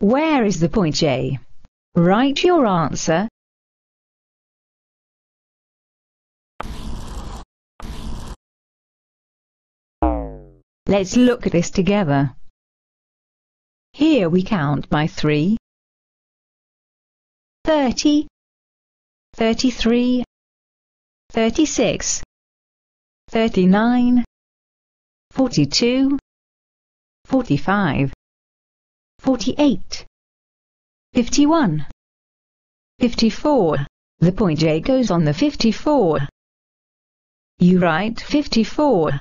Where is the point J? Write your answer. Let's look at this together. Here we count by 3, 30, 33, 36, 39, 42, 45, 48, 51, 54. The point J goes on the 54. You write 54.